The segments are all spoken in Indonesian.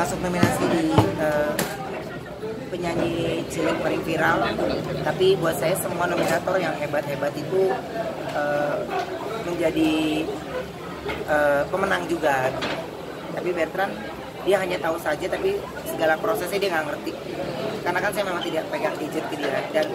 masuk nominasi di uh, penyanyi cilik paling viral. Tapi buat saya semua nominator yang hebat-hebat itu uh, menjadi uh, pemenang juga. Tapi Bertrand dia hanya tahu saja tapi segala prosesnya dia nggak ngerti. Karena kan saya memang tidak pegang gadget ke dia dan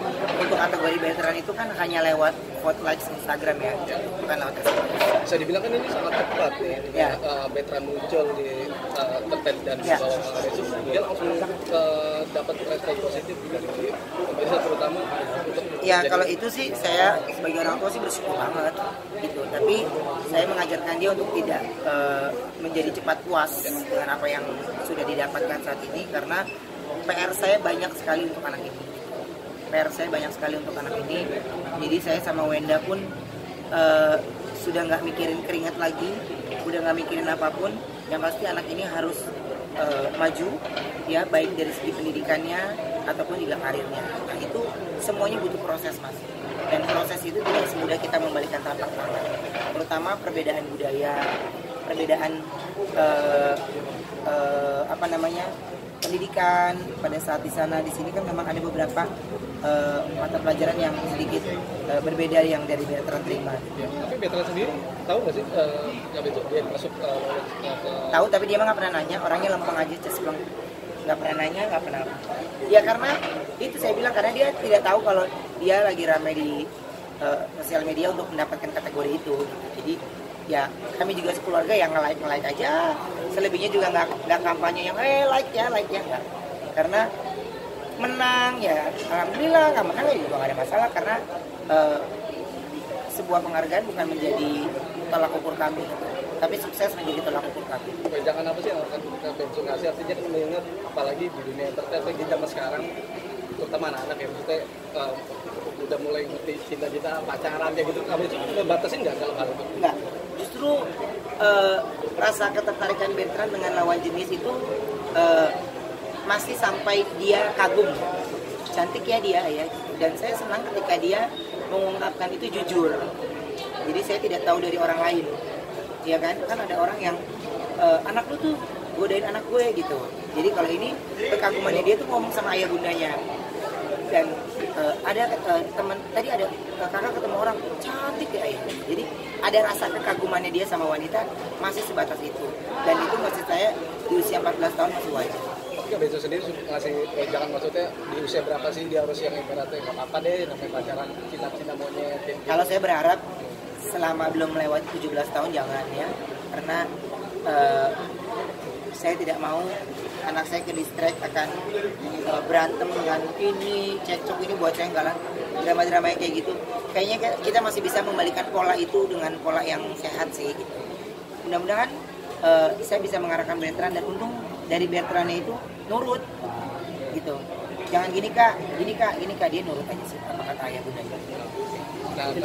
untuk kategori veteran itu kan hanya lewat vote likes Instagram ya. Bukan lewat SMS bisa dibilang kan ini sangat tepat nih Ya. uh, veteran muncul di uh, dan di Ya. bawah Aris dia langsung uh, dapat respon positif dari pemirsa terutama untuk Ya menjadi- kalau itu sih saya sebagai orang tua sih bersyukur banget gitu. Tapi saya mengajarkan dia untuk tidak eh, menjadi cepat puas dengan apa yang sudah didapatkan saat ini karena PR saya banyak sekali untuk anak ini. PR saya banyak sekali untuk anak ini. Jadi saya sama Wenda pun eh, sudah nggak mikirin keringat lagi, udah nggak mikirin apa pun. Yang pasti anak ini harus eh, maju, ya baik dari segi pendidikannya ataupun juga karirnya. Nah itu semuanya butuh proses mas. Dan proses itu tidak semudah kita membalikan telapak tangan. Terutama perbedaan budaya, perbedaan eh, eh, apa namanya pendidikan pada saat di sana di sini kan memang ada beberapa eh, mata pelajaran yang sedikit eh, berbeda yang dari veteran terima. Ya, tapi veteran sendiri tahu nggak sih uh, yang itu dia masuk uh, ke tahu tapi dia mah nggak pernah nanya. Orangnya lempeng aja cespleng nggak pernah nanya nggak pernah ya karena itu saya bilang karena dia tidak tahu kalau dia lagi ramai di eh, sosial media untuk mendapatkan kategori itu. Jadi ya kami juga sekeluarga yang nge like nge like aja. Selebihnya juga nggak nggak kampanye yang eh like ya like ya. Nggak. Karena menang ya alhamdulillah nggak menang ya juga nggak ada masalah karena eh, sebuah penghargaan bukan menjadi tolak ukur kami. Tapi sukses menjadi tolak ukur kami. Jangan apa sih yang akan kita pensiunasi artinya kan mengingat apalagi di dunia entertainment di zaman sekarang terutama anak-anak yang maksudnya uh, udah mulai ngerti cinta-cinta pacaran kayak gitu. Kamu itu ngebatasin nggak dalam hal itu? Enggak, justru eh, rasa ketertarikan Bertrand dengan lawan jenis itu masih sampai dia kagum. Cantik ya dia ya. Dan saya senang ketika dia mengungkapkan itu jujur. Jadi saya tidak tahu dari orang lain. Ya kan? Kan ada orang yang eh, anak lu tuh godain anak gue gitu. Jadi kalau ini kekagumannya dia tuh ngomong sama ayah bundanya dan eh, ada eh, teman tadi ada kakak ketemu orang cantik ya ayah jadi ada rasa kekagumannya dia sama wanita masih sebatas itu dan itu maksud saya di usia 14 tahun masih wajar ya besok sendiri su- ngasih eh, jangan maksudnya di usia berapa sih? Dia harus yang ibaratnya nggak apa deh namanya pacaran cinta-cinta monyet gitu. kalau saya berharap selama belum melewati 17 tahun jangan ya. Karena eh, saya tidak mau anak saya ke distract akan eh, berantem dengan ini cekcok ini buat saya enggak lah. Drama-drama yang kayak gitu. Kayaknya ka- kita masih bisa membalikan pola itu dengan pola yang sehat sih gitu. Mudah-mudahan eh, saya bisa mengarahkan Bertrand dan untung dari Bertrandnya itu nurut. Gitu. Jangan gini kak. Gini kak. Gini kak. Dia nurut aja sih. Apa kata ayah bundanya nah